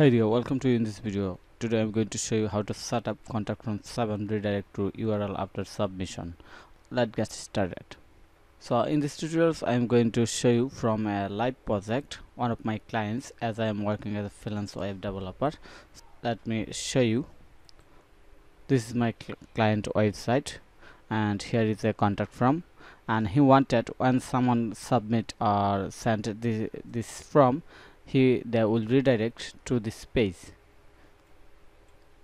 Hey there, welcome to you in this video. Today I'm going to show you how to set up Contact Form 7 redirect to URL after submission. Let's get started. So in this tutorials I'm going to show you from a live project one of my clients as I am working as a freelance web developer. Let me show you. This is my cl client website and here is a contact from and he wanted when someone submit or send this, this from he they will redirect to this page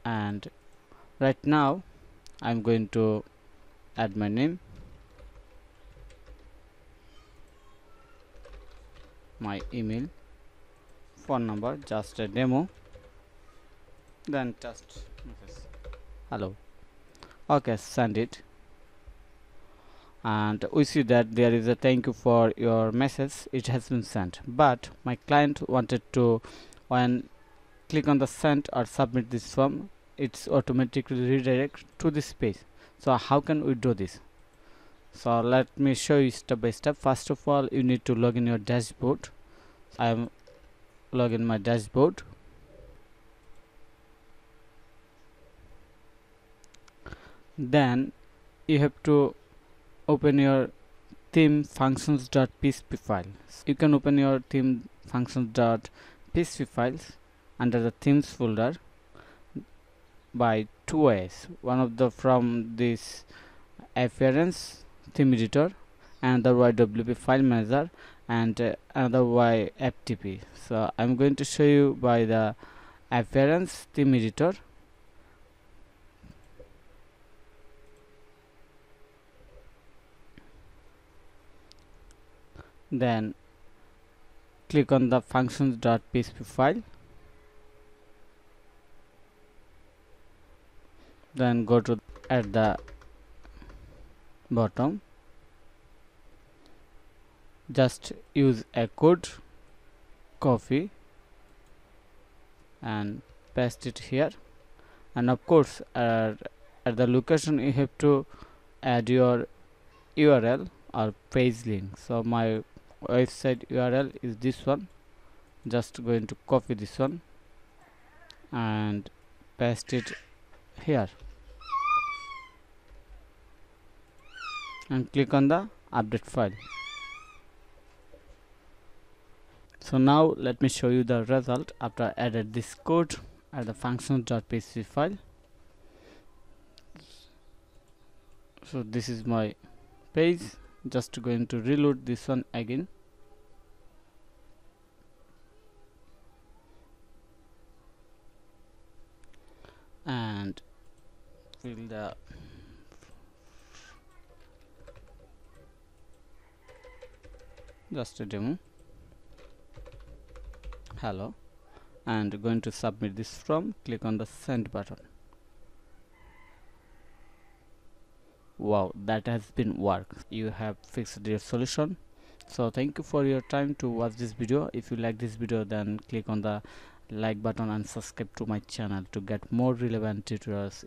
and right now I'm going to add my name my email phone number just a demo then just hello. Okay send it and we see that there is a thank you for your message. It has been sent. But my client wanted to when click on the send or submit this form it's automatically redirect to this page. So how can we do this? So let me show you step by step. First of all you need to log in your dashboard. I am log in my dashboard. Then you have to open your theme functions.php file. You can open your theme functions.php files under the themes folder by two ways. One of the from this appearance theme editor and the ywp file manager and uh, another y ftp so i'm going to show you by the appearance theme editor then click on the functions.php file. Then go to at the bottom. Just use a code copy and paste it here. And of course uh, at the location you have to add your url or page link. So my website url is this one. Just going to copy this one and paste it here. And click on the update file. So now let me show you the result after I added this code at the functions.php file. So this is my page just going to reload this one again. And fill the just a demo. Hello. And going to submit this from click on the send button wow that has been work you have fixed your solution so thank you for your time to watch this video if you like this video then click on the like button and subscribe to my channel to get more relevant tutorials